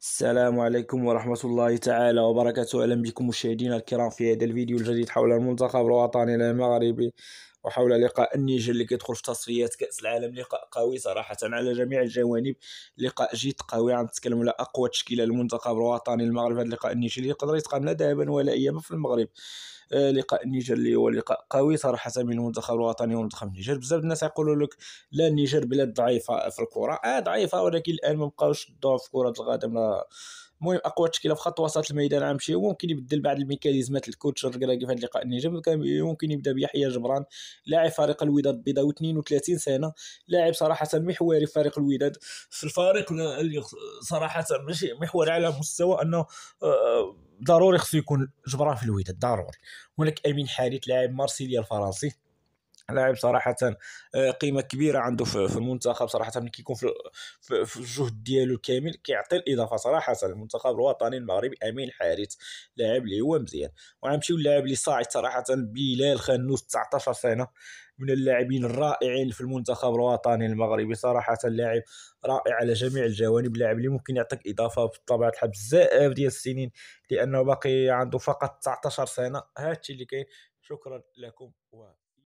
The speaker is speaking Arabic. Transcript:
السلام عليكم ورحمة الله تعالى وبركاته. أهلا بكم مشاهدينا الكرام في هذا الفيديو الجديد حول المنتخب الوطني المغربي وحول لقاء النيجر اللي كيدخل في تصفيات كأس العالم لقاء قوي صراحة على جميع الجوانب. لقاء جد قوي عم نتكلم على أقوى تشكيلة المنتخب الوطني المغربي هذا اللقاء النيجر اللي يقدر يتقام لا ذهبا ولا إيابا في المغرب. آه، لقاء النيجر اللي هو لقاء قوي صراحة بين المنتخب الوطني ومنتخب النيجر. بزاف الناس يقولوا لك لا النيجر بلاد ضعيفة في الكرة. آه ضعيفة ولكن الآن ما بقاوش في كرة القدم. المهم أقوى تشكيلة في خط وسط الميدان غنمشي ممكن يبدل بعض الميكانيزمات ال coach الركراكي في هذا اللقاء النيجر ممكن يبدا بيحيى جبران لاعب فريق الوداد البيضاوي 32 سنة. لاعب صراحة محوري في فريق الوداد. في الفريق اللي صراحة ماشي محوري على مستوى أنه آه، ضروري خصو يكون جبران في الوداد ضروري. هناك أمين حارث لاعب مارسيليا الفرنسي. لاعب صراحة آه، قيمة كبيرة عنده في المنتخب صراحة ملي كيكون في, الجهد ديالو الكامل كيعطي الإضافة صراحة المنتخب الوطني المغربي أمين حارث لاعب اللي هو مزيان. وغنمشيو للاعب اللي صاعد صراحة بلال خنوس 19 سنة من اللاعبين الرائعين في المنتخب الوطني المغربي صراحة لاعب رائع على جميع الجوانب لاعب اللي ممكن يعطيك إضافة بطبيعة الحال بزاف ديال السنين لأنه باقي عنده فقط 19 سنة. هادشي اللي كاين. شكرا لكم و